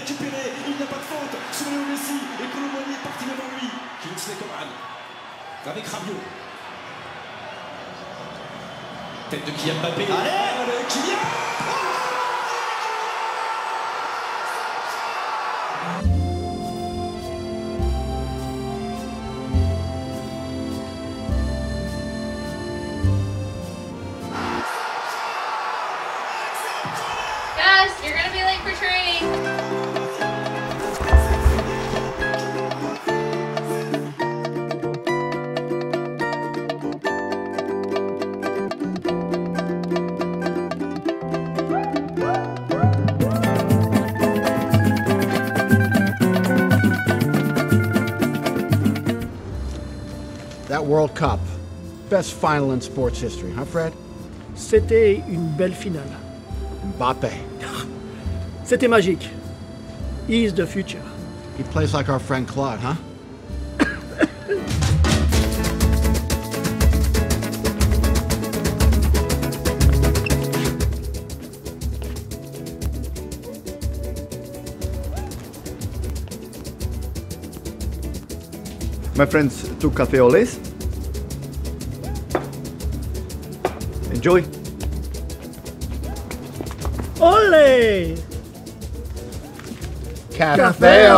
récupéré. Il n'y a pas de faute sur Léo Messi. Et Colomboigny est parti devant lui. Kingsley Coman. Avec Rabiot. Tête de Kylian Mbappé. Allez, Kylian Guys, you're gonna be late for training. That World Cup, best final in sports history, huh, Fred? C'était une belle finale. Mbappe. C'était magique. He's the future. He plays like our friend Claude, huh? my friends two cateoles. Enjoy! Ole! Cafe,